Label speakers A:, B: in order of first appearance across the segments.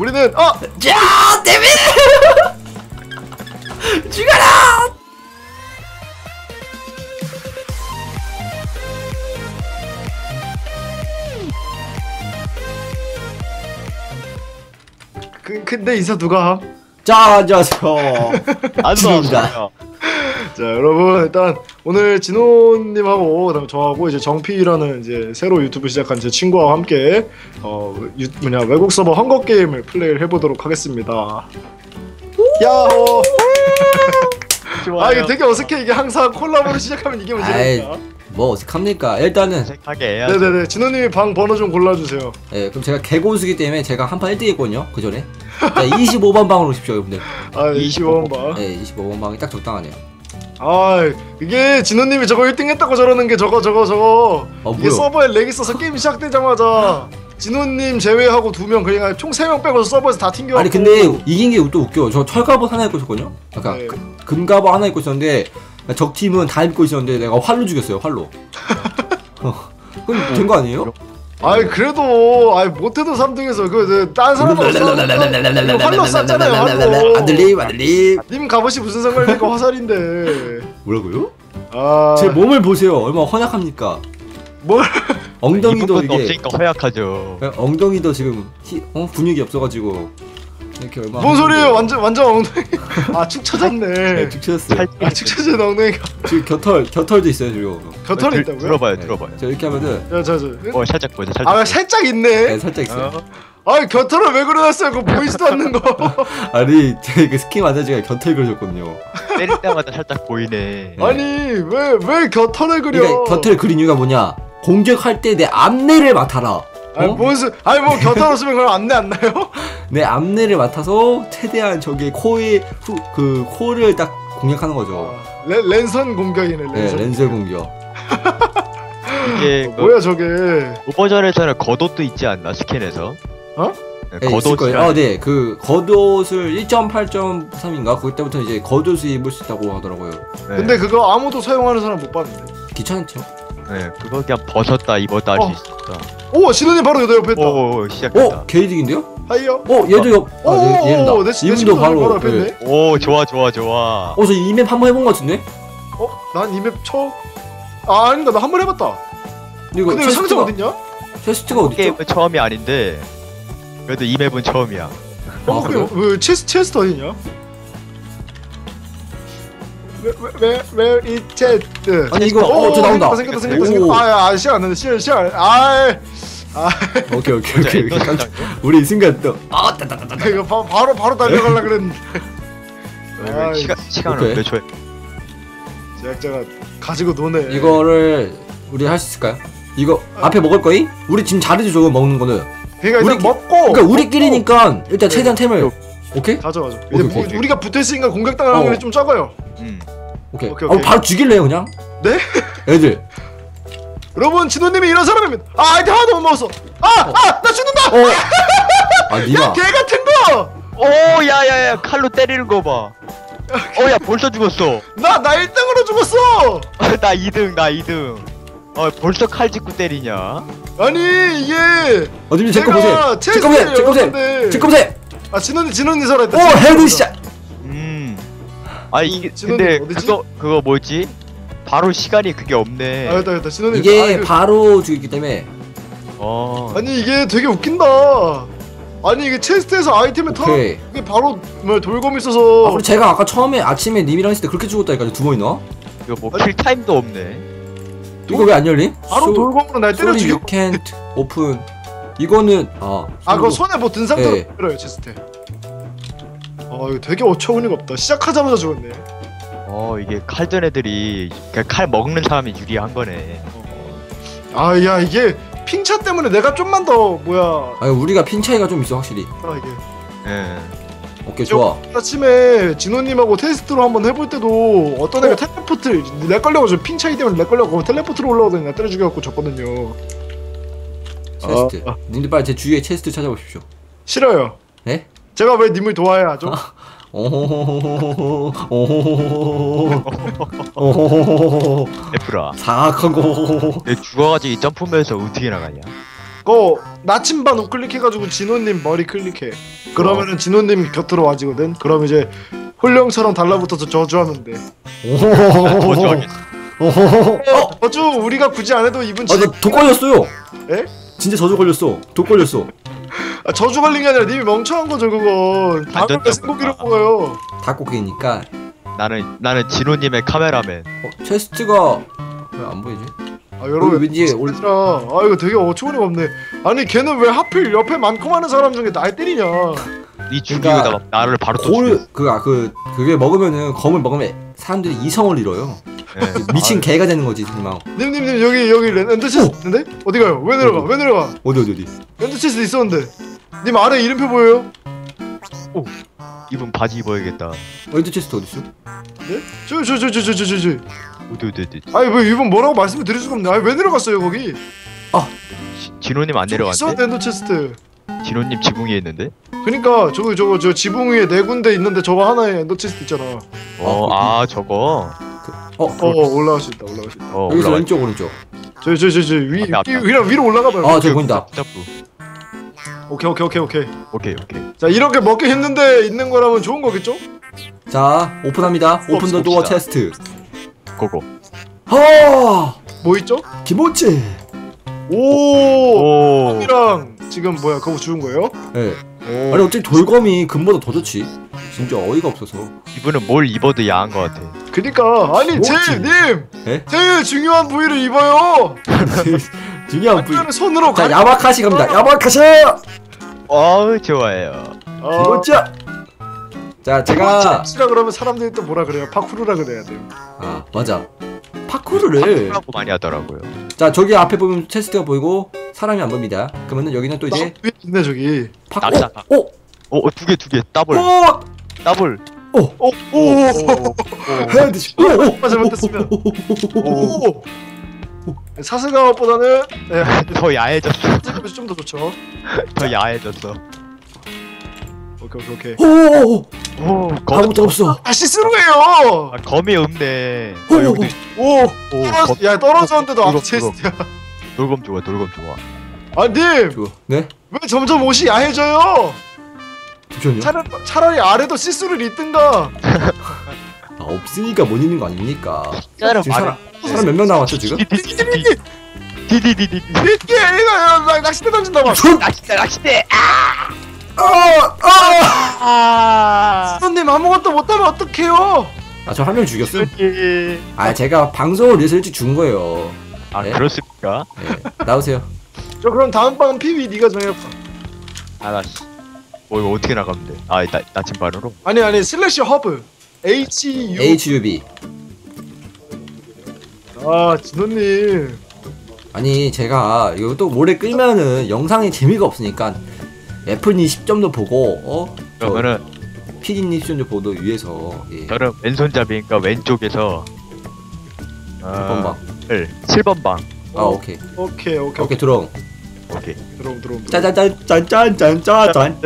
A: 우리는 어
B: 자, 데빌! 죽어라!
A: 그, 근데 인사 누가 함?
B: 자, 안녕하세요.
C: 안. 나왔어요.
A: 자 여러분 일단 오늘 진호님하고 그다음 저하고 이제 정피라는 이제 새로 유튜브 시작한 제 친구와 함께 어 유, 뭐냐 외국 서버 Hunger Game을 플레이를 해보도록 하겠습니다. 야호!
C: 아
A: 이게 되게 어색해 이게 항상 콜라보로 시작하면 이게 문제니까.
B: 뭐 어색합니까? 일단은
C: 어색하게 해야죠.
A: 네네네 진호님이 방 번호 좀 골라주세요.
B: 예, 그럼 제가 개고수기 때문에 제가 한판 1등 했거든요. 그 전에. 자, 25번 방으로 오십시오, 여러분들.
A: 아 25번 방.
B: 예, 25번 방이 딱 적당하네요.
A: 아 이게 진호님이 저거 1등 했다고 저러는 게 저거 저거 저거
B: 어,
A: 이게? 서버에 lag 있어서 게임 시작되자마자 진호님 제외하고 두 명 그냥 총 세 명 빼고 서버에서 다 튕겨.
B: 아니 근데 이긴 게 또 웃겨. 저 철갑옷 하나 입고 있었거든요. 약간
A: 네.
B: 금- 금갑옷 하나 입고 있었는데 적 팀은 다 입고 있었는데 내가 활로 죽였어요. 활로. 어. 그럼 된 거 아니에요?
A: 아이 그래도 아이 못해도 3등에서 그딴 싸우면 이거 활로 쐈잖아요 활로.
B: 안 들림.
A: 님 갑옷이 무슨 상관입니까 화살인데.
B: 뭐라고요?
A: 아.
B: 제 몸을 보세요. 얼마나 허약합니까?
A: 뭘?
B: 엉덩이도 이게
C: 없으니까 허약하죠.
B: 엉덩이도 지금 히, 어? 근육이 없어가지고 이렇게 얼마
A: 뭔 소리예요? 완전 완전 엉덩이. 아 축 처졌네.
B: 네, 축 쳐졌어요.
C: 살
A: 아 축 처진 엉덩이가
B: 지금 겨털 겨털도 있어요 지금.
A: 겨털이
C: 들-
A: 있다고요?
C: 들어봐요,
B: 네.
C: 들어봐요.
B: 저 이렇게 하면은
A: 야 저 저.
C: 어 살짝 보자, 살짝.
A: 아 살짝 있네.
B: 네, 살짝 있어요.
C: 어?
A: 아이 겨털을 왜 그려놨어요? 그거 보이지도 않는 거.
B: 아니 제그 스킨 만들지가 겨털 그려줬거든요.
C: 때릴 때마다 살짝 보이네.
B: 네.
A: 아니 왜 왜 겨털을 그려?
B: 그러니까 겨털 그린 이유가 뭐냐? 공격할 때내 앞내를 맡아라.
A: 아니
B: 어?
A: 무슨 아니 뭐 겨털 없으면 그럼 안내 안 나요?
B: 내 앞내를 맡아서 최대한 저기 코에 후, 그 코를 딱 공략하는 거죠.
A: 아, 렌, 랜선 공격이네
B: 네,
A: 랜선.
B: 렌즈 공격.
C: 이게
A: 어,
C: 그
A: 뭐야 저게?
C: 오버전에서는 겉옷도 있지 않나 스캔에서?
A: 어?
C: 네,
B: 네.
C: 겉옷이랑
B: 아, 네, 그 겉옷을 1.8.3인가 그때부터 이제 겉옷을 입을 수 있다고 하더라고요.
C: 네.
A: 근데 그거 아무도 사용하는 사람 못 봤는데.
B: 귀찮죠?
C: 네, 그거 그냥 벗었다 입었다 할
A: 어.
C: 수 있었다.
A: 오 신우님 바로 내 옆에 있다.
C: 오, 오 시작했다.
B: 어, 개이득인데요?
A: 하이요.
B: 어, 얘도 옆. 아,
A: 오,
B: 얘, 얘다.
A: 내, 내
B: 이분도
A: 친구 바로, 옆에
B: 네.
C: 오, 좋아, 좋아, 좋아.
B: 어, 저 이 map 한번 해본 것 같은데?
A: 어? 난 이 map 처음. 아 아닌가 나 한 번 해봤다.
B: 이거
A: 근데
B: chest가
A: 어딨냐?
B: 체스트가 어딨죠?
C: 게임은 처음이 아닌데 그래도 이 맵은 처음이야.
A: 어,
B: 아,
A: 그래? 왜 체스 체스트 어딨냐? 왜왜왜 이 체스트?
B: 아니 이거
A: 오,
B: 어, 저 나온다.
A: 생겼다 생겼다
B: 오.
A: 생겼다. 아, 아 시간 안 나네. 시간 시간. 아,
B: 오케이, 오케이, 오케이. 오케이.
C: 상장이요?
B: 우리 이 순간 또 아, 따따따따.
A: 이거 바, 바로 바로 달려가려 그랬는데
C: 왜 시간 시간을
B: 오케이.
C: 몇 초에?
A: 제작자가 가지고 노네.
B: 이거를 우리 할 수 있을까요? 이거 앞에 먹을 거이? 우리 지금 잘해줘 저거 먹는 거는.
A: 그러니까 일단
B: 우리-
A: 먹고.
B: 그러니까 우리끼리니까 일단 최대한 템을 오케이?
A: 가져 가져.
B: 오케이,
A: 이제 뭐
B: 오케이.
A: 우리가 붙어 있으니까 공격당할
B: 어.
A: 확률이 좀 적어요.
C: 음.
B: 오케이.
A: 오케이,
B: 어,
A: 오케이.
B: 바로 죽일래요 그냥?
A: 네?
B: 애들.
A: 여러분 진호님이 이런 사람입니다. 아 아이템 하나도 못 먹었어. 아아나 죽는다.
B: 어. 아 니마.
A: 개 같은 거.
C: 오, 야야야 칼로 때리는 거 봐. 어, 야 벌써 죽었어.
A: 나 나 1등으로 죽었어.
C: 나 2등, 나 2등. 어, 벌써 칼 짚고 때리냐?
A: 아니 이게
B: 어디면 제거 보세요. 제거 보세요. 제거 보세요. 제거 보세요.
A: 아 진호님 진호님 살아있다.
B: 오 헤드샷.
C: 음. 아 이게 근데
A: 어디지?
C: 그거 그거 뭐지? 바로 시간이 그게 없네.
A: 아 됐다 됐다 진호님.
B: 이게
A: 아, 이거-
B: 바로 죽이기 때문에
C: 어.
A: 아니 이게 되게 웃긴다. 아니 이게 체스트에서 아이템을
B: 오케이.
A: 이게 바로 뭐 돌검 있어서
B: 아 그리고 제가 아까 처음에 아침에 님이랑 있을 때 그렇게 죽었다니까 두 번이나?
C: 이거 뭐킬 타임도 없네.
B: 이거 왜 안 열림?
A: 바로
B: 소-
A: 돌검으로 날 때려
B: 소리
A: 죽여.
B: you can't open. 이거는 아.
A: 아 그거
B: 손으로-
A: 손에 뭐 든 상태로
B: 네.
A: 때려요 체스트. 아 이거 되게 어처구니가 없다. 시작하자마자 죽었네.
C: 어 이게 칼든 애들이 그칼 먹는 사람이 유리한 거네.
A: 아 야 이게 ping차 때문에 내가 좀만 더 뭐야
B: 아니 우리가 ping 차이가 좀 있어 확실히.
A: 아 이게
C: 예.
B: 오케이 좋아.
A: 아침에 진호님하고 테스트로 한번 해볼 때도 어떤 애가 teleport lag 걸려가지고 ping 차이 때문에 lag 걸려가지고 teleport로 올라오더니 나 때려 죽여갖고 졌거든요.
B: chest.
A: 아, 아.
B: 님들 빨리 제 주위에 chest 찾아보십시오.
A: 싫어요.
B: 네?
A: 제가 왜 님을 도와야 하죠?
B: 오호호호호호.
C: 에프라.
B: 사악한 거.
C: 얘 죽어가지고 이 점프면서 어떻게 나가냐?
A: 그거 나침반 우클릭 해가지고 진호님 머리 클릭해. 그러면은 진호님 곁으로 와지거든. 그럼 이제 혼령처럼 달라붙어서 저주하면 돼.
C: 저주하겠어.
B: 어,
A: 저주 우리가 굳이 안 해도 이분
B: 아,
A: 지...
B: 나독 걸렸어요.
A: 에?
B: 진짜 저주 걸렸어. 독 걸렸어.
A: 아, 저주 걸린 게 아니라 님이 멍청한 거죠 그건. 다음에 생고기를 먹어요.
B: 닭고기니까.
C: 나는 나는 진호님의 카메라맨.
B: 어, 체스트가 왜 안 보이지?
A: 아 여러분
B: 왠지 올-
A: 얘들아 아 이거 되게 어처구니가 없네. 아니 걔는 왜 하필 옆에 많고 많은 사람 중에 날 때리냐.
C: 이 죽이다가
B: 그러니까
C: 나를 바로
B: 또골
C: 죽였어.
B: 그아 그 그게 먹으면은 검을 먹으면 사람들이 이성을 잃어요.
C: 예.
B: 미친 개가 되는 거지 지금.
A: 님님님 여기 여기 랜- 랜드체스 있는데? 어디 가요? 왜 내려가? 왜 내려가?
B: 어디 어디 어디.
A: 랜드체스 있었는데. 님 아래 이름표 보여요?
C: 이분 바지 입어야겠다.
B: ender chest 어디 있어?
A: 네? 저저 저 저 저 저 저저
C: 어디 어디 어디.
A: 아니 왜 이분 뭐라고 말씀을 드릴 수가 없네. 아니 왜 내려갔어요 거기?
C: 지- 진호님 안 내려갔는데?
A: ender chest.
C: 진호님 지붕 위에 있는데?
A: 그니까 저거 저거 저 지붕 위에 네 군데 있는데 저거 하나에 ender chest 있잖아.
C: 어, 아 저거.
B: 어,
A: 어 올라갈 수 있다 올라갈 수 있다.
C: 어,
B: 여기서
C: 올라가.
B: 왼쪽 오른쪽.
A: 저기 위, 위로 위로 올라가 봐요.
B: 아 저기 보인다.
C: 점프.
A: 오케이 오케이 오케이 오케이.
C: 오케이 오케이.
A: 자 이렇게 먹기 힘든데 있는 거라면 좋은 거겠죠?
B: 자 오픈합니다.
C: open
B: the door. chest.
C: Go go.
A: 아뭐 있죠?
B: 김치.
A: 오.
C: 오.
A: 이랑 지금 뭐야 그거 주운 거예요?
B: 예. 아니 어떻게 돌검이 금보다 더 좋지? 진짜 어이가 없어서.
C: 이분은 뭘 입어도 야한 것 같아.
A: 그니까 아니? 제님
B: 예?
A: 제일 중요한 부위를 입어요.
B: 중요한 부위.
A: 완전히 손으로
B: 자
A: 가.
B: 야마카시 갑니다. 야마카시.
C: 어우 좋아해요.
A: 어,
B: 김치. 자 제가
A: 치라 그러면 사람들이 또 뭐라 그래요? 파쿠르라 그래야 돼요.
B: 아 맞아. 파쿠르를
C: 하고 많이 하더라고요.
B: 자 저기 앞에 보면 체스트가 보이고 사람이 안 보입니다. 그러면은 여기는 또 이제
A: 위에 있네 저기.
B: 파
C: 낙사.
B: 오!
C: 어, 두 개, 두 개. 더블.
B: 오!
C: 더블.
A: 오 오.
C: 오.
B: 헤드 오! 오!
A: 오. 잘못했으면. 오. 사슬갑옷보다는 네,
C: 더 야해졌어.
A: 사슬갑옷이 좀더 좋죠.
C: 더 야해졌어.
A: 오케이 오케이 오케이.
B: 오!
C: 오, 검,
B: 아무것도 없어.
A: 아 시스루예요.
C: 아, 검이 없네.
B: 오,
C: 아, 여기도 있-
A: 오.
C: 오,
A: 떨어져,
C: 검,
A: 야 떨어졌는데도 앞 chest야.
C: 돌검 좋아, 돌검 좋아.
A: 아님
B: 이거 네?
A: 왜 점점 옷이 야해져요?
B: 잠시만요.
A: 차라리, 차라리 아래도 시스루를 입든가.
B: 아, 없으니까 못 있는 거 아닙니까? 지금 사람 사람 몇 명 남았죠 지금?
C: 디디디디. 디디디디.
A: 이게 나 낚싯대 던진다 막.
C: 낚싯대, 낚싯대.
B: 아! 아!
C: 아.
A: 선님 아무것도 못하면 어떡해요?
B: 아저 한 명 죽였음.
C: 예.
B: 아 제가 방송을 위해서 일찍 죽은 거예요.
C: 아,
B: 네?
C: 그렇습니까?
B: 네. 나오세요.
A: 저 그럼 다음 방은 PV 네가 정해봐.
C: 아, 나 씨. 뭐 이거 어떻게 나가면 돼? 아, 나 나침반으로.
A: 아니 아니 slash hub. H U.
B: HUB.
A: 아 진호님.
B: 아니 제가 이거 또 오래 끌면은 영상이 재미가 없으니까 애플님 10점도 보고 어?
C: 그러면은
B: 피디님 10점도 보도 위해서 예.
C: 저는 왼손잡이니까 왼쪽에서
B: 번 방.
C: 7번 방.
B: 아 오케이
A: 오케이 오케이
B: 오케이 들어옴.
C: 오케이.
A: 들어옴 들어옴.
B: 짠짠짠짠짠짠짠짠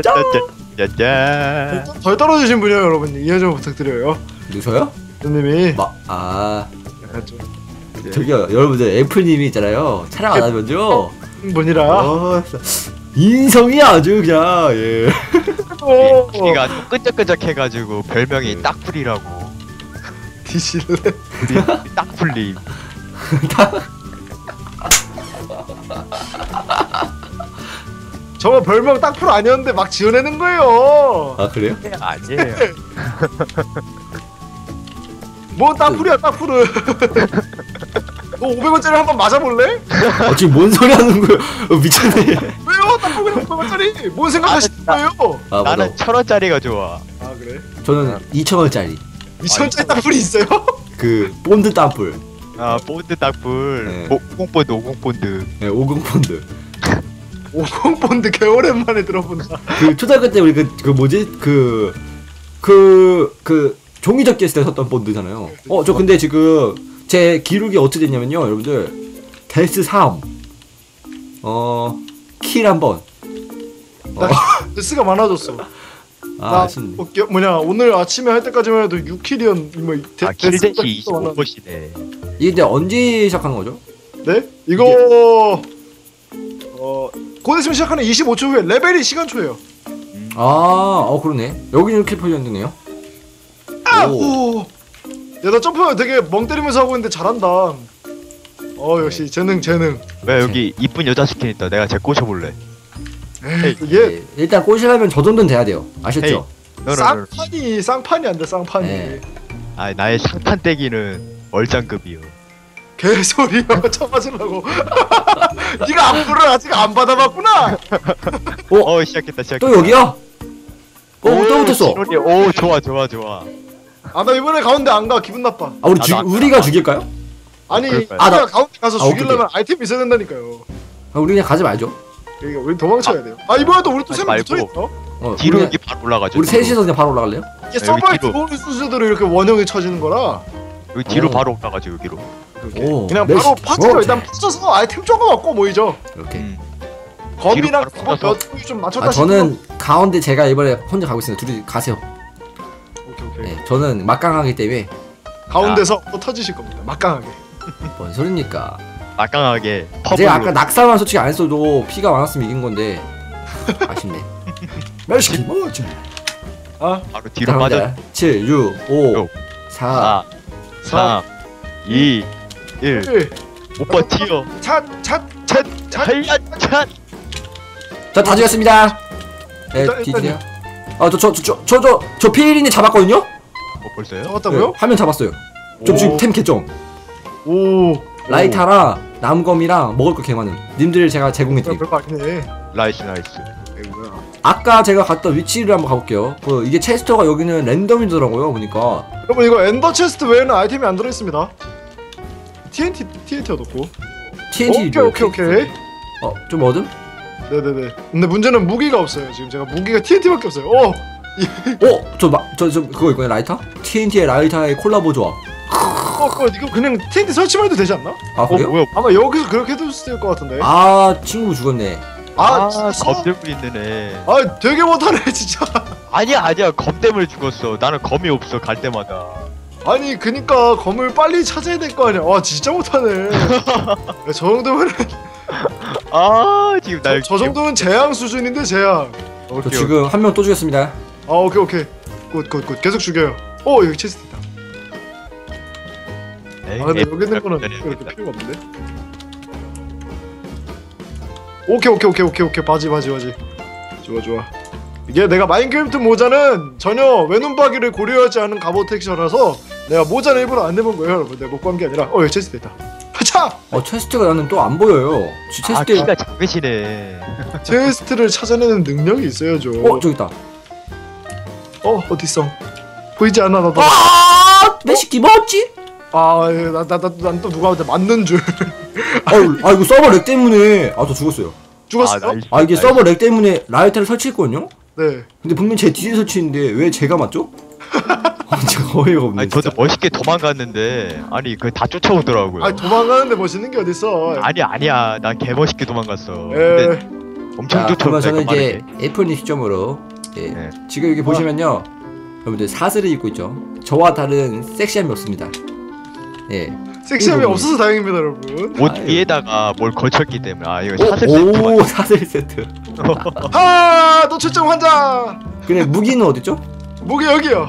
C: 짜잔.
A: 덜 떨어지신 분이요 여러분 이해 좀 부탁드려요.
B: 누구셔요?
A: 선님이
B: 막아
A: 약간 좀
B: 저기요 여러분들 애플님이 있잖아요 촬영 안 하면요
A: 분이라.
B: 어, 인성이 아주 그냥 예.
A: 오.
C: 얘가 좀 끈적끈적해가지고 별명이 딱풀이라고.
A: 뒤질래.
C: 우리 딱풀님.
A: 저거 별명 딱프로 아니었는데 막 지어내는 거예요.
B: 아 그래요?
C: 아니에요.
A: 뭐 딱풀이야 딱풀은. 너 500원짜리 한 번 맞아볼래?
B: 아 지금 뭔 소리 하는 거예요? 어, 미쳤네.
A: 왜요? 딱풀이 500원짜리. 뭔 생각하시는 거예요?
B: 아 맞아.
C: 나는 천 원짜리가 좋아.
A: 아 그래?
B: 저는 2천 원짜리
A: 2천 원짜리 딱풀이 있어요?
B: 그 본드 딱풀,
C: 아 본드 딱풀.
B: 네.
C: 오, 오공본드 오공본드.
B: 네, 오공 본드.
A: 오공본드 개오랜만에 들어본다.
B: 그 초등학교 때 우리 그, 그 뭐지 그 그, 그 종이 접기 했을 때 썼던 본드잖아요. 어, 저 근데 지금 제 기록이 어떻게 됐냐면요, 여러분들. death 3. 어, kill 한 번. 어,
A: death가 많아졌어.
B: 아,
A: 나
B: 아쉽네.
A: 어, 겨- 뭐냐 오늘 아침에 할 때까지만 해도 6kill이었 뭐 데-
C: 아
A: 많았는데.
C: 25곳이네.
B: 이게 이제 언제 시작한 거죠?
A: 네? 이거 어, 곧 있으면 시작하는 25초 후에 레벨이 시간 초예요.
C: 음.
B: 아, 어 그러네. 여기는 이렇게 표현되네요.
A: 아!
B: 오.
A: 오. 야 나 점프 되게 멍 때리면서 하고 있는데 잘한다. 어 역시 재능 재능.
C: 왜 여기 이쁜 여자 스킨 있다. 내가 쟤 꼬셔볼래.
A: 에이, 이게
B: 예, 일단 꼬시려면 저 정도는 돼야 돼요. 아셨죠?
A: 쌍판이 쌍판이 안 돼 쌍판이.
B: 네.
C: 아 나의 쌍판 떼기는 얼짱급이요.
A: 개소리야 쳐맞으려고. 네가 안부를 아직 안 받아봤구나.
B: 어?
C: 어 시작했다 시작했다.
B: 또 여기야? 어, 또 붙었어.
C: 진원이, 오 좋아 좋아 좋아.
A: 아 나 이번에 가운데 안 가 기분 나빠.
B: 아, 우리
C: 아,
B: 죽,
C: 나-
B: 우리가 죽일까요?
A: 아니? 아,
B: 아, 나-
A: 나 가운데 가서
B: 아,
A: 죽이려면 아이템 있어야 된다니까요.
B: 아, 우리 그냥 가지 말죠.
A: 그러니까 우리 도망쳐야 돼요. 아 이번에도 우리 또
C: 하지
A: 세명
C: 말고.
A: 붙어 있어.
B: 어,
C: 뒤로
B: 우리,
C: 여기 바로 올라가죠.
B: 우리. 셋이서 그냥 바로 올라갈래요?
A: 이게
C: 여기
A: 서버에. 들어오는 순서대로 이렇게 원형이 쳐지는 거라.
C: 여기 뒤로
B: 오.
C: 바로 올라가죠 여기로.
B: 오,
A: 그냥
B: 네,
A: 바로
B: 시-
A: 파츠로
B: 오,
A: 일단
B: 네.
A: 붙여서 아이템 조금 얻고 모이죠.
B: 이렇게.
C: 음.
A: 검이랑
C: 뒤로 바로
A: 몇 개좀 맞췄다
B: 아, 저는 가운데 제가 이번에 혼자 가고 있습니다. 둘이 가세요.
A: 싶으면- 오케이 오케이.
B: 네, 저는 막강하기 때문에
A: 가운데서 또 터지실 겁니다. 막강하게.
B: 뭔 소리입니까?
C: 막강하게 퍼블로.
B: 제가 아까 낙사만 솔직히 안 했어도 피가 많았으면 이긴 건데 아쉽네. 맛있게 먹었지.
A: 아
C: 바로 뒤로 빠져.
B: 7, 6, 5,
C: 육,
B: 4.
C: 4, 3, 2, 1.
A: 1.
C: 오빠 튀어.
A: 찻찻찻
C: 하야 차.
B: 저다 죽였습니다. 네,
A: 일단-
B: 뒤지세요. 아, 저, 저, 저, 저, 저, 저, 저 피일인이 잡았거든요?
C: 어 벌써요?
A: 잡았다고요?
B: 한명 잡았어요. 좀
A: 오.
B: 지금 템 개정.
A: 오.
B: 라이타랑 남검이랑 먹을 거 개 많음. 님들 제가
A: 오.
B: 제공해드릴게요.
A: 별거 아니네. nice nice. 뭐야?
B: 아까 제가 갔던 위치를 한번 가볼게요. 그 이게 chest가 여기는 랜덤이더라고요. 보니까.
A: 여러분 이거 ender chest 외에는 아이템이 안 들어 있습니다. TNT TNT 얻었고.
B: TNT.
A: 오케이 오케이 오케이.
B: 어, 좀 얻음?
A: 네네네. 근데 문제는 무기가 없어요. 지금 제가 무기가 TNT밖에 없어요. 어.
B: 어, 저, 마, 저, 저, 그거 있거든요. 라이터? TNT의 라이터의 콜라보 조합.
A: 어, 그거 이거 그냥 TNT 설치만 해도 되지 않나?
B: 아,
C: 어
B: 그래요?
C: 뭐야?
A: 아마 여기서 그렇게 해도 될것 같은데.
B: 아, 친구 죽었네.
A: 아,
C: 아,
A: 진짜?
C: 검 들고 있는 애.
A: 아, 되게 못하네 진짜.
C: 아니야 아니야 검 때문에 죽었어. 나는 검이 없어 갈 때마다.
A: 아니, 그니까 검을 빨리 찾아야 될 거 아니야. 와, 진짜 못하네. 야, 저 정도면
C: 아 지금
A: 저,
C: 날.
A: 저 정도면 재앙 수준인데 재앙.
B: 저
C: 오케이,
B: 지금 한 명 또 죽였습니다.
A: 아, 오케이 오케이. good, good, good. 계속 죽여요. 어, 여기 chest 있다.
C: 오케이.
A: 아, 근데 여기 있는 거는 이렇게 필요가 없는데. 오케이, 오케이, 오케이, 오케이, 오케이. 바지, 바지, 바지. 좋아, 좋아. 이게 내가 마인크래프트 모자는 전혀 외눈박이를 고려하지 않은 갑옷 texture라서 내가 모자는 일부러 안 내본 거예요, 여러분. 내가 못 구한 게 아니라. 어, 여기 chest 있다. 하차!
B: 어, chest가 나는 또 안 보여요. 지-
C: 아
B: chest.
C: 키가 작으시네.
A: chest를 찾아내는 능력이 있어야죠.
B: 어, 저기 있다.
A: 어, 어딨어? 보이지 않아, 나도.
B: 아, 내 새끼 뭐지?
A: 아, 예, 나, 나, 나, 난 또 누구한테 맞는 줄.
B: 아유, 아, 이거 서버 lag 때문에. 아, 저 죽었어요.
A: 죽었어?
C: 아, nice,
B: 아, 이게
C: nice.
B: 서버 lag 때문에 라이터를 설치했거든요?
A: 네.
B: 근데 분명 제 뒤에 설치했는데 왜 제가 맞죠? 아, 진짜 어이가 없네.
C: 아니 저도. 멋있게 도망갔는데 아니 그 다 쫓아오더라고요.
A: 아니, 도망가는데 멋있는 게 어딨어.
C: 아니 아니야 난 개 멋있게 도망갔어.
A: 에,
C: 근데 엄청
B: 자, 그러면 저는
C: 쫓아오니까
B: 이제 애플님 시점으로 예.
C: 네.
B: 지금 여기 보시면요 여러분들 사슬을 입고 있죠 저와 다른 섹시함이 없습니다 예.
A: 섹시함이 없어서 다행입니다, 여러분.
C: 옷
B: 아유.
C: 위에다가 뭘 걸쳤기 때문에 아 이거
B: 오,
C: 사슬
B: 오
C: 세트만
B: 사슬 세트
A: 하! 노출증 환자!
B: 근데 무기는 어딨죠?
A: 무기 여기요.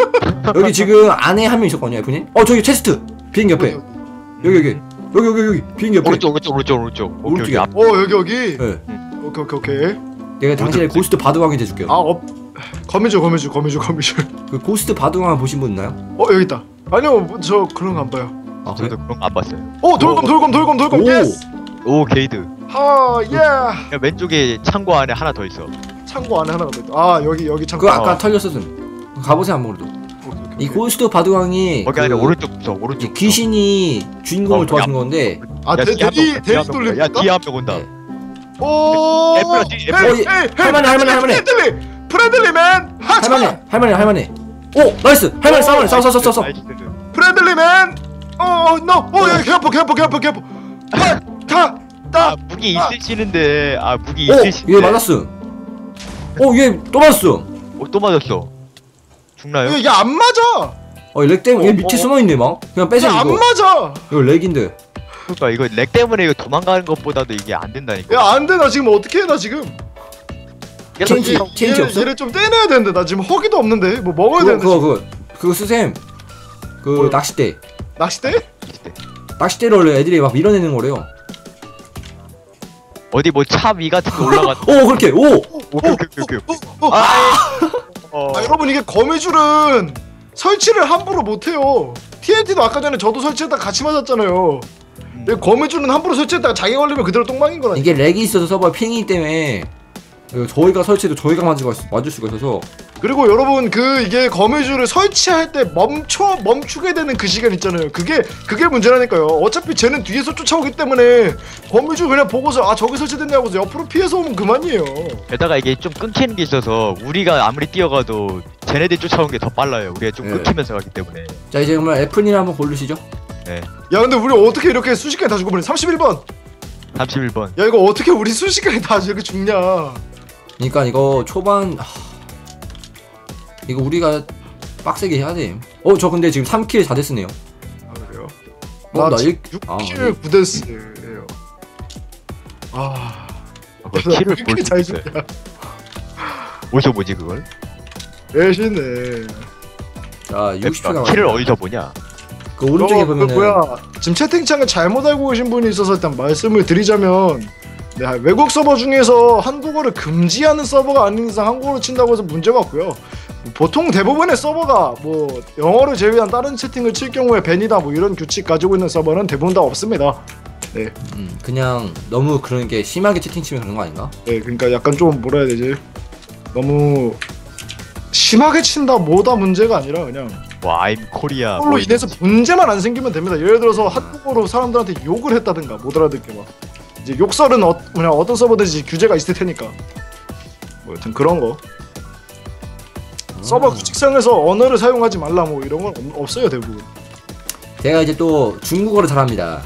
B: 여기 지금 안에 한 명 있었거든요 애플님 어 저기 chest 비행기 옆에 여기 여기 여기 여기 여기 비행기 옆에
C: 오른쪽 오른쪽 오른쪽 오른쪽. 오케이 앞
A: 어, 여기, 여기.
B: 예.
A: 오케이, 오케이, 오케이.
B: 내가 당신의 고스트 바둑왕이 돼줄게요
A: 아, 업. 거미줄, 거미줄, 거미줄, 거미줄.
B: 그 고스트 바둑왕 보신 분 있나요?
A: 어, 여기 있다. 아니요, 뭐, 저 그런 거 안 봐요.
B: 아 그래?
C: 저도 그런 거 안 봤어요
A: 오, 돌검, 돌검, 돌검, 돌검,
B: 오.
A: 예스!
C: 오 게이드
A: 하, 예!
C: 야, 왼쪽에 창고 안에 하나 더 있어
A: 창고 안에 하나가 더 있다. 아, 여기, 여기 창고.
B: 그거 아까
C: 어.
B: 털렸었음 가보세요 한번 그래도
A: 오케이, 오케이,
B: 이. 고스트 바둑왕이
C: 거기
B: 그
C: 안에 오른쪽
B: 귀신이 주인공을
C: 어,
B: 도와준
C: 야.
B: 건데
A: 아, 대,
C: 한
A: 대리,
C: 명, 뒤에
A: 대리
C: 한 명,
A: 돌립니까?
C: 야 뒤에 한명 온다
B: 네.
A: 오!
C: 애플아, 뒤-
B: 어, 예. 할만해, 할만해, 할만해.
A: 프레들리! 프레들리맨!
B: 할만해 할만해 할만해 오 nice 할만해 싸워 싸워 싸워 싸워
A: nice. Friendly man! 어, no! 어, 개 아파. 타! 타!
C: 아
A: 따!
C: 무기 있으시는데 아 무기
B: 오
C: 있으신데
B: 얘 맞았음 오얘또 맞았음
C: 어, 또 맞았어 죽나요?
A: 이게 안 맞아!
B: 어 lag 때문에 얘
C: 어,
B: 밑에
C: 어.
B: 숨어있네 막 그냥
A: 이게
B: 빼세요
A: 안
B: 이거
A: 맞아!
B: 이거 lag인데
C: 그러니까 이거 lag 때문에 이거 도망가는 것보다도 이게 안 된다니까
A: 야, 안 돼, 나 지금 어떻게 해, 나 지금.
C: 계속
B: TNT
C: 이-
B: TNT
A: 얘를,
B: 없어?
A: 얘를 좀 떼내야 되는데 나 지금 허기도 없는데 뭐 먹어야
B: 그거
A: 되는데
B: 그거 그거 그거 쓰셈. 그
A: 뭐요?
B: 낚싯대.
A: 낚싯대?
B: 낚싯대를 원래 애들이 막 밀어내는 거래요.
C: 어디 뭐 차 위 같은 거 올라가.
B: 오 그렇게 오.
C: 오케이 오케이 오케이 오케이.
A: 어, 어.
C: 어.
A: 아 여러분 이게 거미줄은 설치를 함부로 못해요 TNT도 아까 전에 저도 설치했다가 같이 맞았잖아요
C: 음.
A: 이 거미줄은 함부로 설치했다가 자기 걸리면 그대로 똥망인 거다
B: 이게 렉이 있어서 서버 핑이 때문에 그 저희가 설치해도 저희가 수- 맞을 수가 있어서
A: 그리고 여러분 그 이게 거미줄을 설치할 때 멈춰 멈추게 되는 그 시간 있잖아요. 그게 그게 문제라니까요. 어차피 쟤는 뒤에서 쫓아오기 때문에 거미줄 그냥 보고서 아 저기 설치됐냐고 해서 옆으로 피해서 오면 그만이에요.
C: 게다가 이게 좀 끊기는 게 있어서 우리가 아무리 뛰어가도 쟤네들 쫓아오는 게 더 빨라요. 우리가 좀
B: 네.
C: 끊기면서 가기 때문에.
B: 자 이제 그러면 애플님 한번 고르시죠.
A: 야 근데 우리 어떻게 이렇게 순식간에 다 죽어버리냐? 31번.
C: 31번.
A: 야 이거 어떻게 우리 순식간에 다 이렇게 죽냐?
B: 그러니까 이거 초반 하... 이거 우리가 빡세게 해야 돼. 어 저 근데 지금 3킬 4데스네요.
A: 아 그래요?
B: 어,
A: 나나
B: 일-
A: 6킬
B: 아,
A: 9데스예요. 아
C: 어, 그 키를 왜볼
A: 이렇게 수잘
C: 있어요.
A: 죽냐?
C: 어디서 보지 그걸?
A: 애시네.
B: 자 60초
C: 키를
B: 남았어.
C: 어디서 보냐?
B: 그 오른쪽에
A: 어, 그
B: 보면은
A: 뭐야 지금 채팅창을 잘못 알고 계신 분이 있어서 일단 말씀을 드리자면 네, 외국 서버 중에서 한국어를 금지하는 서버가 아닌 이상 한국어를 친다고 해서 문제가 없고요 뭐 보통 대부분의 서버가 뭐 영어를 제외한 다른 채팅을 칠 경우에 밴이다 뭐 이런 규칙 가지고 있는 서버는 대부분 다 없습니다
B: 음, 그냥 너무 그런 게 심하게 채팅 치면 그런 거 아닌가?
A: 네 그러니까 약간 좀 뭐라 해야 되지 너무 심하게 친다 뭐다 문제가 아니라 그냥
C: 와, I'm Korea.
A: 그걸로
C: 뭐
A: 인해서 문제만 안 생기면 됩니다. 예를 들어서 한국어로 사람들한테 욕을 했다든가 못 알아듣게 막 이제 욕설은 어, 뭐냐 어떤 서버든지 규제가 있을 테니까 뭐 여튼 그런 거 서버
B: 아.
A: 규칙상에서 언어를 사용하지 말라 뭐 이런 건 없, 없어요 대부분.
B: 제가 이제 또 중국어를 잘합니다.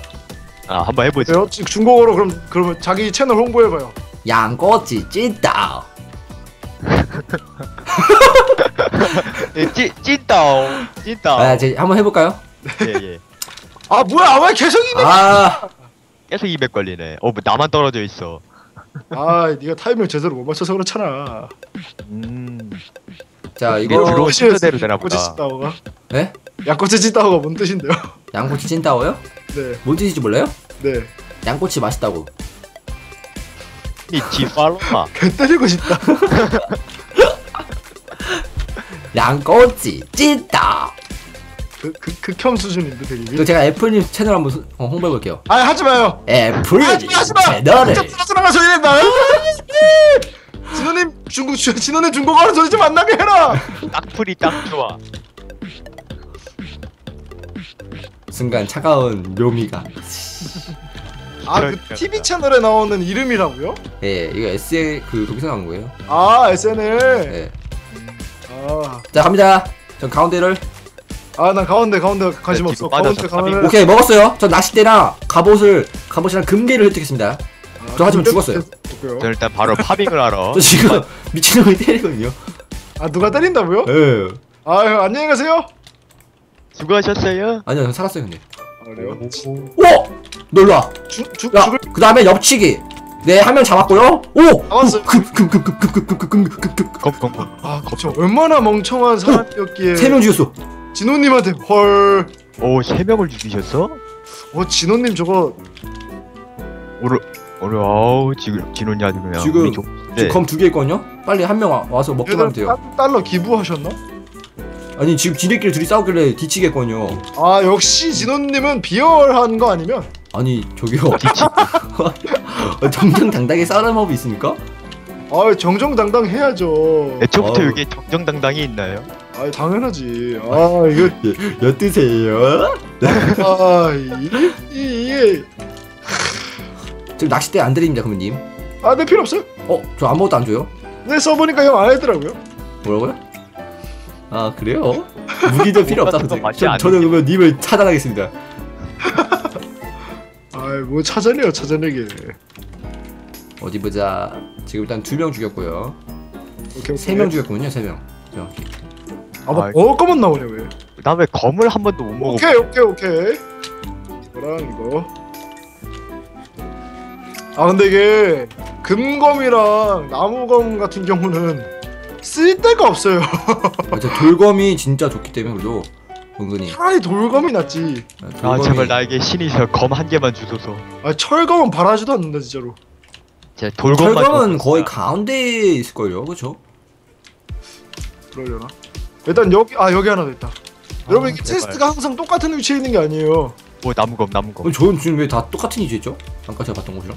C: 아, 한번?
A: 지- 중국어로 그럼 그러면 자기 채널 홍보해봐요.
B: 양꼬치 찐따.
C: 예, 찐 찐따오. 찐따오.
B: 아, 이제 한번 해볼까요?
C: 예, 예.
A: 아 뭐야 왜 계속 이네?
B: 아,
C: 계속 200 걸리네. 어, 뭐 나만 떨어져 있어.
A: 아 네가 타이밍을 제대로 못 맞춰서 그렇잖아.
C: 음.
B: 자
C: 이게
B: 이거
C: 들어온 순서대로 되나 보다.
A: 양꼬치 찐따오가
B: 네?
A: 양꼬치 찐따오가 뭔 뜻인데요?
B: 양꼬치 찐따오요?
A: 네
B: 뭔 뜻인지 몰라요?
A: 네.
B: 양꼬치 맛있다고.
C: 이 지 팔로마.
A: 개 때리고 싶다.
B: 양꼬치 찐따.
A: 그, 그 극혐 수준인데 되게.
B: 이거 제가 애플님 채널 한번 소- 어, 홍보해 볼게요.
A: 아 하지 마요.
B: 애플
A: 하지 마, 하지 마.
B: 채널을
A: 진짜 들어가 소리 낸다. 진호님 중국 주- 진호님 중국어 하는 소리 좀 안 나게 해라.
C: 딱풀이 딱 좋아.
B: 순간 차가운 묘미가.
A: 아 그
C: 그러니까.
A: TV 채널에 나오는 이름이라고요?
B: 예, 이거 SL 그 거기서 나온 거예요.
A: 아 SNL.
B: 예.
A: 아,
B: 자 갑니다. 전 가운데를
A: 아난 가운데 가운데 관심
C: 네,
A: 없어. 가운데 가면은.
B: 오케이 먹었어요. 전 낚싯대랑 갑옷을 갑옷이랑 금괴를 획득했습니다.
A: 아,
B: 저 하지만 죽었어요.
A: 됐고요.
C: 저 일단 바로 파밍을 하러.
B: 저 지금 미친놈이 때리거든요.
A: 아 누가 때린다고요?
B: 예.
A: 아유 안녕히 가세요.
C: 수고하셨어요.
B: 아니요, 전 살았어요 근데.
A: 아, 그래요?
B: 오! 놀라.
A: 죽 죽
B: 야,
A: 죽을
B: 그 다음에 옆치기. 네, 한 명 잡았고요. 오!
A: 잡았어요.
B: 금금금금금금금금금금금
C: 검검검.
A: 아 그쵸. 얼마나 멍청한 사람이었기에.
B: 세 명 죽였어.
A: 진호님한테 헐.
C: 오, 세 명을 죽이셨어?
A: 어 진호님 저거
C: 오늘 오늘 아우 지금 아주 그냥
B: 지금-
C: 네.
B: 지금 검 두 개 있거든요. 빨리 한 명 와서 먹기만 하면 돼요.
A: 달- 달러 기부하셨나?
B: 아니 지금 지네끼리 둘이 싸우길래 뒤치겠거든요.
A: 아 역시 진호님은 비열한 거 아니면?
B: 아니 저기요. 정정당당하게 싸우는 법이 있습니까?
A: 아 정정당당 해야죠.
C: 애초부터
B: 어우.
C: 여기 정정당당히 있나요?
A: 아 당연하지. 아 이거
B: 엿드세요.
A: 아 이게 이게
B: 지금 낚싯대 안 드립니다, 그러님.
A: 아내 필요 없어요.
B: 어, 저 아무것도 안 줘요?
A: 내 써보니까 형안 하더라고요.
B: 뭐라고요? 아 그래요? 무기도 필요 없다고 저, 저는 그러면 님을 차단하겠습니다.
A: 아뭐 찾아내요 찾아내게.
B: 어디 보자. 지금 일단 두 명 죽였고요.
A: 오케이
B: 세명 죽였군요, 세 명. 자,
A: 아나 버거만 나오냐 왜?
C: 나 왜 검을 한 번도 못 먹어?
A: 오케이 오케이 오케이. 이거랑 이거. 아 근데 이게 금검이랑 나무검 같은 경우는 쓸 데가 없어요.
B: 맞아 돌검이 진짜 좋기 때문에 그죠. 은근히.
A: 차라리 돌검이 낫지.
C: 아, 아 돌검이... 아 제발 나에게 신이셔 검 한 개만 주소서.
A: 아 철검은 바라지도 않는다 진짜로.
C: 제 돌검만.
B: 철검은 거의 가운데 있을걸요, 그렇죠?
A: 그러려나? 일단 여기 아 여기 하나 더 있다. 아, 여러분 이게
C: 제발.
A: 체스트가 항상 똑같은 위치에 있는 게 아니에요.
C: 뭐 나무검 나무검.
B: 어, 저는 지금 왜 다 똑같은 위치죠? 잠깐 제가 봤던 곳이랑.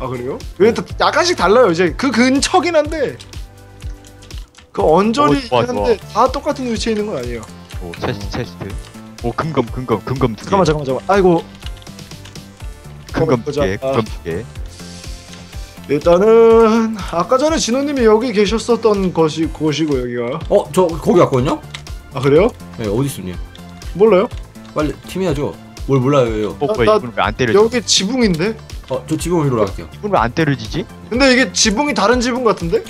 A: 아 그래요? 왜 또 약간씩 달라요 이제 그 근처긴 한데 그 언저리
C: 어,
A: 한데 다 똑같은 위치에 있는 건 아니에요.
C: 오 체스트 체스트. 오 금검 금검 금검 두 개.
A: 잠깐만 잠깐만 잠깐만. 아이고
C: 금검 두 개. 금검 두 개.
A: 일단은 아까 전에 진호님이 여기 계셨었던 것이 곳이고 여기가.
B: 어, 저 거기 갔거든요.
A: 아 그래요?
B: 네, 어디 있습니까?
A: 몰라요.
B: 빨리 팀해야죠. 뭘 몰라요,
C: 어,
A: 나,
C: 이분 왜안 때려?
A: 여기 지붕인데.
B: 어, 저 지붕 위로 갈게요.
C: 이분 왜안 때려지지?
A: 근데 이게 지붕이 다른 지붕 같은데?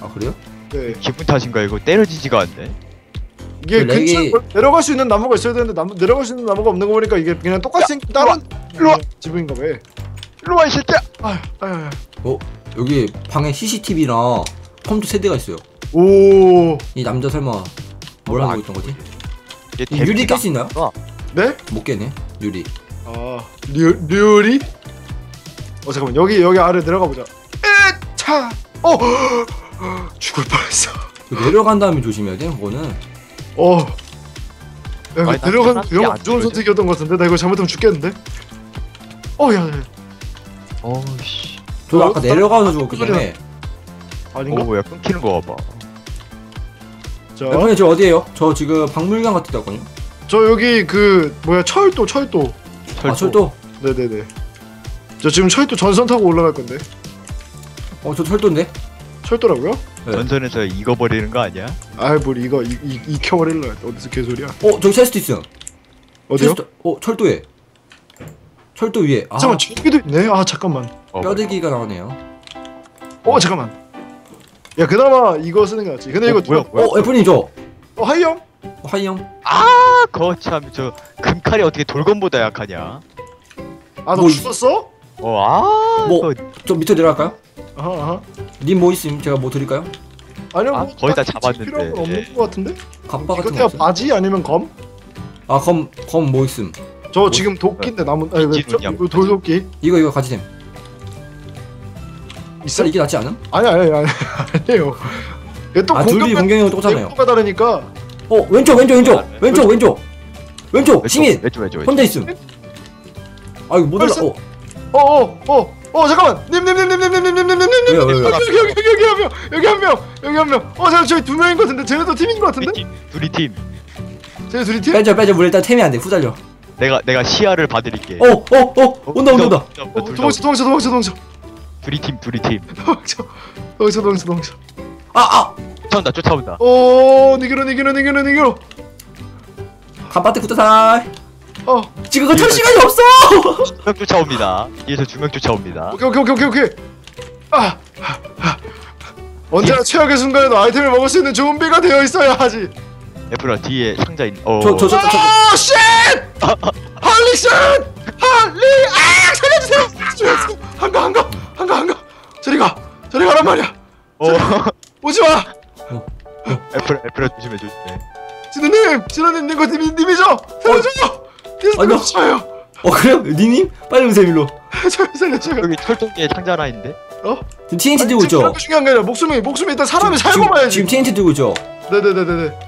B: 아 그래요?
A: 네.
C: 기분 탓인가 이거 때려지지가 않네.
A: 이게 네,
B: 그 렉이...
A: 내려갈 수 있는 나무가 있어야 되는데 나무 내려갈 수 있는 나무가 없는 거 보니까 이게 그냥 똑같이 야, 생긴 다른
C: 로 네,
A: 지붕인가 봐.
C: 일로 와이 새끼야.
A: 아, 아, 아, 어
B: 여기 방에 CCTV랑 컴퓨터 세 대가 있어요
A: 오
B: 이 남자 설마 뭘 하고 있던 거지? 유리 깰 수 있나요?
A: 네?
B: 못 깨네 유리
A: 아 류, 류리? 어 잠깐만 여기 여기 아래 내려가 보자 으차 어 죽을 뻔했어.
B: 내려간 다음에 조심해야 돼 그거는.
A: 어. 야,
C: 아니, 내려간 내려간
A: 좋은 선택이었던 것 같은데 나 이거 잘못하면 죽겠는데? 어야.
C: 어우씨
B: 저
A: 어,
B: 아까 내려가서 죽었기 때문에
A: 아닌가?
C: 어 뭐야 끊기는 거 봐봐
A: 자,
B: 형님 지금 어디에요? 저 지금 박물관 같은 데 왔거든요
A: 저 여기 그 뭐야 철도 철도.
B: 아, 철도. 아 철도?
A: 네네네. 저 지금 철도 전선 타고 올라갈 건데.
B: 어 저 철도인데?
A: 철도라고요?
B: 네.
C: 전선에서 익어버리는 거 아니야?
A: 아뭘 이거 익혀버릴라 어디서 개소리야?
B: 어 저기 체스트 있어
A: 어디요?
B: 체스트 어 철도에 철도 위에 아,
A: 잠깐만 저기도 있네 아 잠깐만
C: 어,
B: 뼈대기가 나오네요
A: 어 잠깐만 야 그나마 이거 쓰는 게 낫지 근데
C: 어,
A: 이거
C: 뭐야 뭐야
B: 어 애플이죠?
A: 어 하이영?
B: 어, 하이영
C: 아 거참 저 금칼이 어떻게 돌검보다 약하냐
A: 아너
B: 뭐,
A: 죽었어?
B: 어아뭐 좀 밑으로 내려갈까요?
A: 아하
B: 님뭐 있으면 제가 뭐 드릴까요?
A: 아니요
C: 아,
A: 뭐
C: 거의 다 잡았는데
A: 필요한 건 없는
C: 예.
A: 같은데?
B: 갑바 같은 거 없어?
A: 바지 아니면 검?
B: 아검 검 뭐 있음
A: 저 뭐, 지금 도끼인데 남은 아니 왜 저, 돌도끼
B: 이거 이거 가지
A: 있어
B: 이게 낫지 않음?
A: 아니 아니 아니 아니에요 얘또
B: 아, 공격이 공격형 똑같잖아요
A: 가 다르니까
B: 어 왼쪽 왼쪽 왼쪽 왼쪽 왼쪽 왼쪽 신인
C: 왼쪽 왼쪽
B: 혼자 있음 아 이거 못 올라
A: 어어어 어 잠깐만 님님님님님님님님님님님 여기 여기 여기 한 명 여기 한 명 여기 한명어 제가 저희 두 명인 것 같은데 쟤네도 팀인 것 같은데
C: 둘이 팀
A: 쟤네 둘이 팀
B: 빼줘 빼줘 우리 일단 템이 안돼 후달려
C: 내가 내가 시야를 봐드릴게.
B: 어, 어, 어, 온다, 온다, 온다.
A: 어, 어, 도망쳐, 도망쳐, 도망쳐, 도망쳐.
C: 둘이 팀, 둘이 팀.
A: 도망쳐, 도망쳐, 도망쳐, 도망쳐.
B: 아, 아,
C: 쫓아온다, 쫓아온다.
A: 오, 니기로, 니기로, 니기로, 니기로.
B: 간바트 구타살.
A: 어,
B: 지금 그탈 시간이 없어.
C: 두명 쫓아옵니다. 뒤에서 두명 쫓아옵니다.
A: 오케이, 오케이, 오케이, 오케이. 아, 아, 아. 언제나 최악의 순간에도 아이템을 먹을 수 있는 준비가 되어 있어야 하지.
C: 애플아 뒤에 상자 있. 어.
B: 저, 저, 저, 저,
A: 저. 오, Shit! Holy shit! Holy! 아, 살려주세요! 살려주세요! 안 가, 안 가, 안 가, 안 가. 저리 가, 저리 가란 말이야.
C: 어.
A: 오지 마.
C: 애플, 애플아 조심해, 조심해.
A: 진우님, 진우님, 님거 님, 님이죠? 살려줘요.
B: 어. 계속
A: 살려줘요.
B: 어 그래요? 니님? 빨리 오세요 일로
A: 살려줘요
C: 여기 철통에 상자 하나 있는데? 어?
B: 지금 TNT 들고 있죠?
A: 중요한 게 아니라 목숨이 목숨이 일단 사람이 살고
B: 지금,
A: 봐야지
B: 지금 TNT 들고 있죠?
A: 네네네네네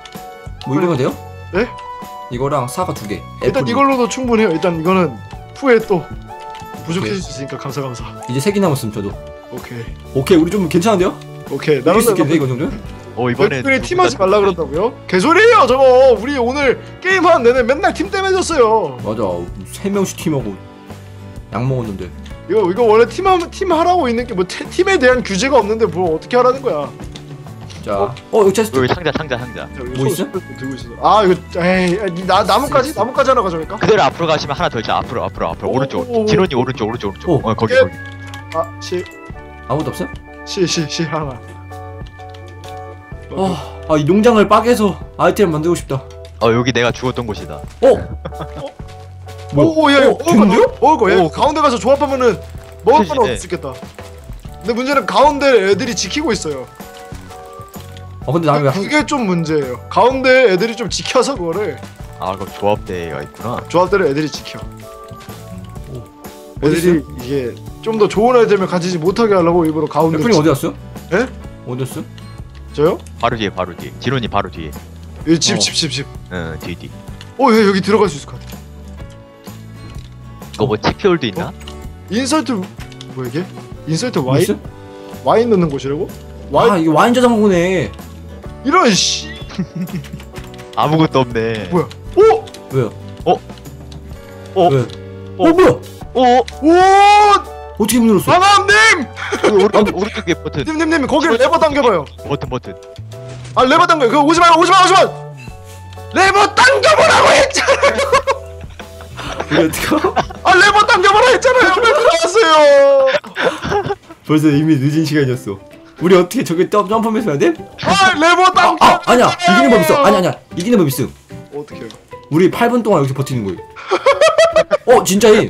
B: 뭐 이거면 돼요?
A: 네?
B: 이거랑 사과 두 개.
A: 일단
B: 애플이.
A: 이걸로도 충분해요. 일단 이거는 후에 또 부족해질 수 있으니까 감사 감사.
B: 이제 세 개 남았음 저도.
A: 오케이
B: 오케이 우리 좀 괜찮은데요?
A: 오케이.
B: 나갈 수 있겠네 이거 정도면?
C: 어 이번에
A: 덕분에 팀하지 말라 그런다고요? 개소리예요 저거. 우리 오늘 게임 하는 내내 맨날 팀 때문에 졌어요.
B: 맞아 세 명씩 팀하고 약 먹었는데.
A: 이거 이거 원래 팀 팀 하라고 있는 게 뭐 팀에 대한 규제가 없는데 뭘 어떻게 하라는 거야?
B: 자, 어, 여기 체스트.
C: 여기 상자 상자 상자.
A: 자, 이거
B: 뭐
A: 손-
B: 있어?
A: 손 들고 있어. 아 이거 에이 이나 나무까지 나무까지 하나 가져갈까?
C: 그대로 앞으로 가시면 하나 더 있죠. 앞으로 앞으로 앞으로
A: 오,
C: 오른쪽.
A: 오, 오.
C: 진원이 오른쪽 오른쪽 오른쪽.
B: 오.
C: 어 거기
A: 예.
C: 거기.
B: 아무도 없어?
A: 하나.
B: 아, 아, 이 농장을 빠개서 아이템 만들고 싶다.
C: 어 여기 내가 죽었던 곳이다.
B: 어? 뭐야?
A: 오야
B: 어,
A: 먹을 거
B: 좋은데요?
A: 넣어? 먹을 거. 야,
C: 오.
A: 가운데 가서 조합하면은 먹을 거는
C: 그치,
A: 얻을 수 있겠다. 근데 문제는 가운데 애들이 지키고 있어요.
B: 어, 근데 나는 왜 한,
A: 그게 좀 문제예요. 가운데 애들이 좀 지켜서 그거를
C: 아 그럼 조합대가 있구나.
A: 조합대로 애들이 지켜.
B: 어디
A: 애들이 이게 좀 더 좋은 아이템을 가지지 못하게 하려고 일부러 가운데.
B: 애플님 어디 갔어?
A: 예?
B: 어디 갔어?
A: 저요?
C: 바로 뒤에 바로 뒤에. 진원이 바로 뒤에.
A: 여기 집
B: 어.
A: 집집 집.
C: 응 뒤 뒤.
A: 어, 얘 여기 들어갈 수 있을 것 같아.
C: 이거 뭐 치피홀도 있나?
A: Insert 뭐 이게? Insert
B: 뭐
A: 와인? 와인 넣는 곳이라고? 와인
B: 아, 이게 와인 저장고네.
A: 이런 씨.
C: 아무것도 없네.
A: 뭐야? 오!
B: 왜요?
C: 어? 어?
B: 왜?
C: 어?
B: 어, 뭐야?
C: 오!
A: 오!
B: 어떻게 문 열었어?
A: 방암님!
C: 오른쪽 오른쪽에 버튼.
A: 님님님 거기를 레버 당겨봐요.
C: 버튼 버튼.
A: 아 레버 당겨. 그거 오지 마요. 오지 마. 오지 마. 레버 당겨보라고 했잖아요. 아 레버 당겨보라 했잖아요. 왜 들어왔어요?
B: 벌써 이미 늦은 시간이었어. 우리 어떻게 저기 점- 점프하면서 해야 돼?
A: 아 레버
B: 아,
A: 당겨.
B: 아, 아니야. 이기는 법 있어. 아니, 아니야. 이기는 법 있음.
A: 어떻게요?
B: 우리 8분 동안 여기서 버티는 거예요. 어, 진짜임.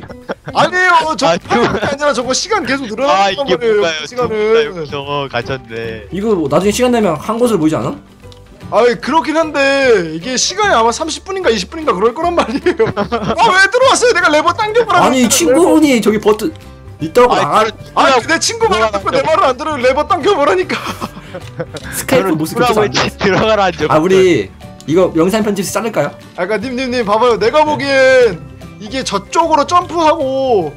A: 아니에요. 저
C: 아,
A: 게 아니라 저거 시간 계속
C: 아
A: 늘어나는
C: 이게
A: 거예요.
C: 뭔가요? 두 분다
A: 시간은.
C: 여기서 갇혔네.
B: 이거 뭐 나중에 시간 되면 한 것으로 보이지 않아?
A: 아 그렇긴 한데 이게 시간이 아마 30분인가 20분인가 그럴 거란 말이에요. 아 왜 들어왔어요? 내가 레버 당겨보라.
B: 아니, 친구분이 저기 버튼 있다고 나가
C: 아니,
A: 아니 내 친구 말 듣고 내 말을 안 들으면 레버 당겨보라니까.
B: 스카이프 모습 안
C: 했지? 들어가라 앉아.
B: 아, 우리 이거 영상 편집에서 자를까요?
A: 아까 님님님 봐봐요. 내가 보기엔 이게 저쪽으로 점프하고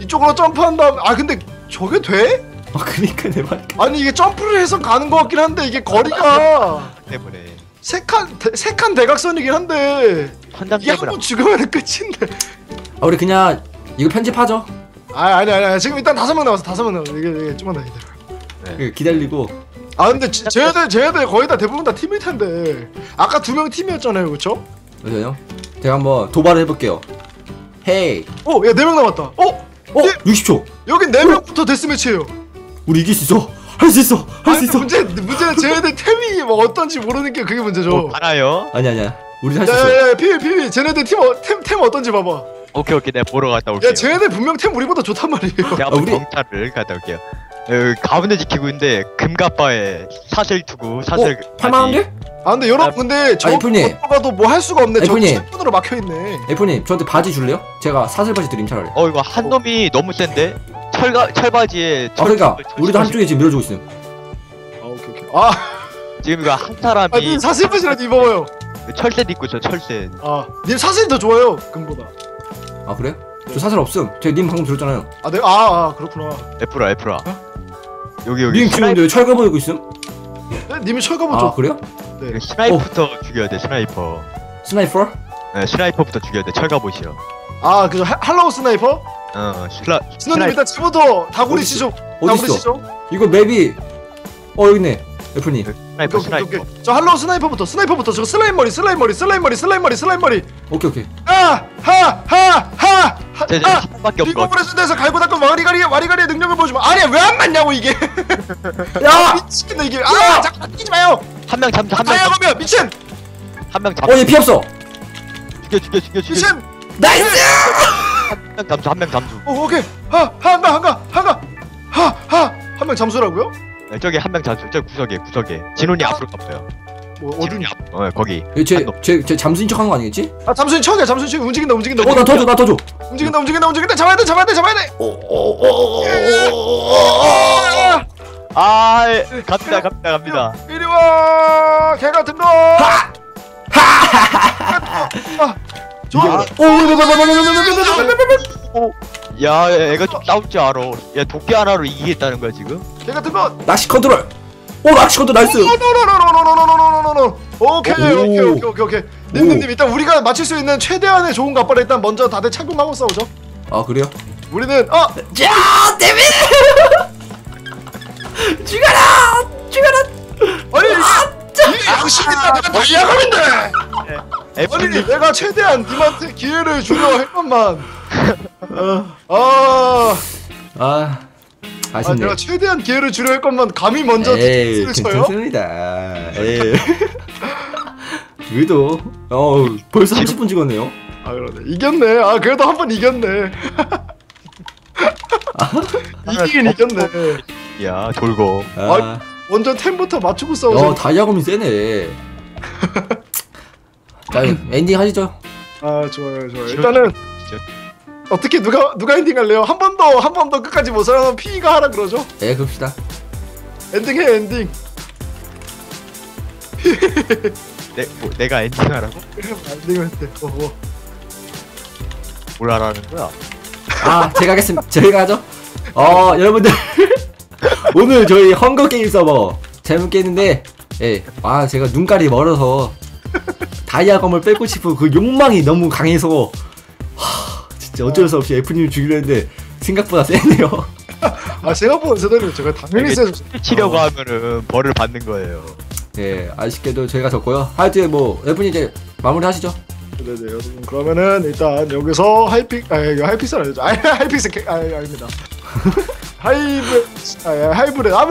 A: 이쪽으로 점프한 다음 아 근데 저게 돼?
B: 아, 그니까 내 말.
A: 아니 이게 점프를 해서 가는 것 같긴 한데 이게 거리가
C: 때문에
A: 세칸 세칸 대각선이긴 한데 이게 한
C: 때문에
A: 번 죽으면 끝인데.
B: 아, 우리 그냥 이거 편집하죠.
A: 아 아니 아니 아니 지금 일단 다섯 명 남았어 다섯 명 남았어 이게, 이게 좀만 더 기다려.
B: 그 기다리고.
A: 아 근데 지- 쟤네들 쟤네들 거의 다 대부분 다 팀일 텐데 아까 두 명 팀이었잖아요 그쵸?
B: 맞아요. 제가 한번 도발을 해볼게요. 헤이.
A: 어야 네 명 남았다. 어
B: 어,
A: 예.
B: 60초.
A: 여긴 네 명부터 데스매치예요.
B: 우리 이길 수 있어. 할 수 있어. 할 수
A: 아니,
B: 있어.
A: 문제 문제는 쟤네들 템이 뭐 어떤지 모르는 게 그게 문제죠.
C: 뭐 알아요?
B: 아니 아니야. 우리 할수 있어.
A: 야야야 피비 피비 쟤네들 팀템템 템 어떤지 봐봐.
C: 오케이 오케이 내가 보러 갔다 올게요.
A: 야 쟤네들 분명 템 우리보다 좋단 말이에요.
C: 제가
B: 아,
C: 한번
B: 우리-
C: 경찰을 갔다 올게요. 여기 가운데 지키고 있는데 금가빠에 사슬 두고 사슬
B: 어? 할만한데?
A: 아 근데 여러분 근데 저
B: 애플님.
A: 가도 뭐 할 수가 없네. 저
B: 애플님.
A: 창문으로 막혀 있네.
B: 애플님 저한테 바지 줄래요? 제가 사슬 바지 드림 차라리.
C: 어 이거 한 놈이 너무 센데 철가 철바지에
B: 아 그러니까
C: 철-
B: 우리도 한쪽에 지금 밀어주고 있음.
A: 아 오케이 오케이. 아
C: 지금 이거 한 사람이
A: 아님 사슬바지라도 입어봐요.
C: 철새 입고 있어 철새.
A: 아님 사슬이 더 좋아요 금보다.
B: 아 그래? 저 사슬 없음. 제가 님 방금 들었잖아요.
A: 아 네, 아, 아 그렇구나.
C: 애플아 애플아. 여기 여기
B: 님 키우는데 왜 철거 보이고 있음?
A: 네, 님이 철거부
B: 아
A: 좀.
B: 그래요?
C: Sniper sniper부터 죽여야 돼
B: sniper. Sniper?
C: 네, sniper부터 죽여야 돼.
A: 아, 그저 하- hollow sniper?
C: 어 슬라 sniper
A: 일단 지금부터 다구리 시죠.
B: 어디
A: 다구리
B: 있어?
A: 시죠.
B: 이거 맵이 어 여기 있네. 애플님.
C: 스나이퍼
A: 오케이, 오케이,
C: sniper.
A: 오케이. 저 hollow sniper부터 sniper부터 저 슬라임 머리 슬라임 머리 슬라임 머리 슬라임 머리 슬라임 머리.
B: 오케이 오케이.
A: 아, 하하하하
C: 쟤
A: 아.
C: 한 번밖에 없어.
A: 리버블의 순대에서 갈고 닦은 와리가리 와리가리의 능력을 보여주면 아니야 왜 안 맞냐고 이게.
B: 야!
A: 미치겠네 이게. 아, 잠깐 뛰지 마요.
C: 한명 잠수 한명
A: 다야 보면 미친
C: 한 명 잡.
B: 어얘 피 없어.
C: 죽여 죽여 죽여 죽여.
A: 미친.
B: 나이스!
C: 한 명 잠수 한 명 잠수.
A: 오, 오케이. 하 한가 한가 한가 하하 한 명 잠수라고요?
C: 네, 저기 한 명 잠수. 저 구석에 구석에. 진훈이 앞으로 가봐요.
A: 뭐 어디?
C: 진훈이 앞. 어 거기.
B: 쟤쟤쟤 잠수인 척한 거 아니겠지?
A: 아 잠수인 척이야 잠수인 척 움직인다 움직인다.
B: 어 나 터줘 나 터줘.
A: 움직인다 움직인다 움직인다 잡아야 돼 잡아야 돼 잡아야 돼. 아,
C: 아 갑니다 갑니다 갑니다.
A: 이리 와, 개 같은 거. 아, 좋아.
C: 야 애가 좀 싸울 줄 알아. 야 도끼 하나로 이기겠다는 거야 지금?
A: 개 같은 거.
B: 낚시 컨트롤. 오 낚시 컨트롤 nice.
A: 노노노노노노노노노노노노. 오케이
B: 오.
A: 오케이 오케이 오케이 오케이. 님님님 일단 우리가 맞출 수 있는 최대한의 좋은 갑발을 일단 먼저 다들 착용하고 싸우죠.
B: 아 그래요?
A: 우리는 아
B: 자, 덤벼! 죽어라! 죽어라!
A: 아니 양심이다 내가 다이아검인데 아니
C: 애플님
A: 내가 최대한 님한테 기회를 주려 했건만
B: 어,
A: 아,
B: 아,
A: 아
B: 아쉽네.
A: 내가 최대한 기회를 주려 했건만 감히 먼저
B: 에이? 괜찮습니다. 에이. 그래도, 어, 벌써 30분 찍었네요.
A: 아 그러네 이겼네 아 그래도 한 번 이겼네 이기긴 이겼네
C: 야 돌고
B: 아,
A: 먼저 템부터 맞추고
B: 어,
A: 싸우자
B: 다이아검이 세네. 자, 엔딩 하시죠.
A: 아 좋아요 좋아요 일단은 어떻게 누가 누가 엔딩 할래요? 한 번 더 한 번 더 끝까지 못 살아면 피가 하라 그러죠?
B: 네, 그럽시다.
A: 엔딩 해 엔딩
C: 내, 뭐, 내가 엔딩하라고?
A: 엔딩을 해 어, 어.
C: 뭘 하라는 거야?
B: 아, 제가 하겠습니다. 제가 하죠. 어, 여러분들. 오늘 저희 헝거 게임 서버 재밌게 했는데, 예, 아, 제가 눈깔이 멀어서 다이아검을 뺏고 싶은 그 욕망이 너무 강해서, 어쩔 수 없이 애플님을 죽이려 했는데, 생각보다 세네요.
A: 아 생각보다 제대로 제가 당연히 세죠
C: 치려고
B: 어.
C: 하면은 벌을 받는 거예요.
B: 예, 아쉽게도 저희가 졌고요. 하여튼 뭐, 애플님 이제 마무리 하시죠.
A: 네네 여러분 그러면은 일단 여기서 하이픽 아 이거 아니죠? 아 하이픽셀 캐- 아 아닙니다 하이브 아 하이브레 아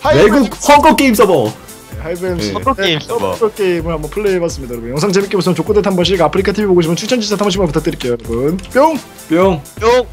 A: 하이
B: 외국 헝거 게임 서버!
A: 하이브엠
B: 네.
C: 헝거 게임 서버.
A: 헝거 게임을 한번 플레이해봤습니다 여러분 영상 재밌게 보시면 조코댓 한 번씩 아프리카 TV 보고 싶으면 추천 진짜 한 번씩만 부탁드릴게요 여러분 뿅
B: 뿅!
C: 뿅!